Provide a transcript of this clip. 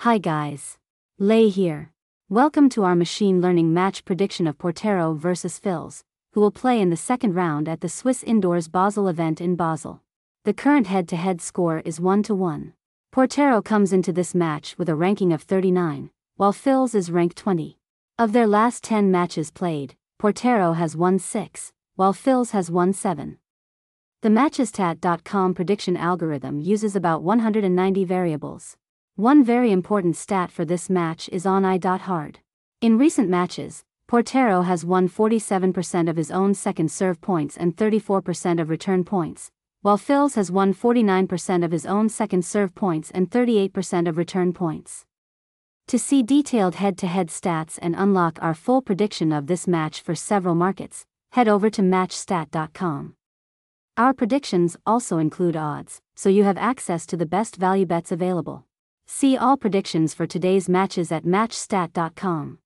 Hi guys. Lay here. Welcome to our machine learning match prediction of Portero versus Fils, who will play in the second round at the Swiss Indoors Basel event in Basel. The current head to head score is 1 to 1. Portero comes into this match with a ranking of 39, while Fils is ranked 20. Of their last 10 matches played, Portero has won 6, while Fils has won 7. The Matchstat.com prediction algorithm uses about 190 variables. One very important stat for this match is on i.hard. In recent matches, Portero has won 47% of his own second serve points and 34% of return points, while Fils has won 49% of his own second serve points and 38% of return points. To see detailed head to head stats and unlock our full prediction of this match for several markets, head over to Matchstat.com. Our predictions also include odds, so you have access to the best value bets available. See all predictions for today's matches at Matchstat.com.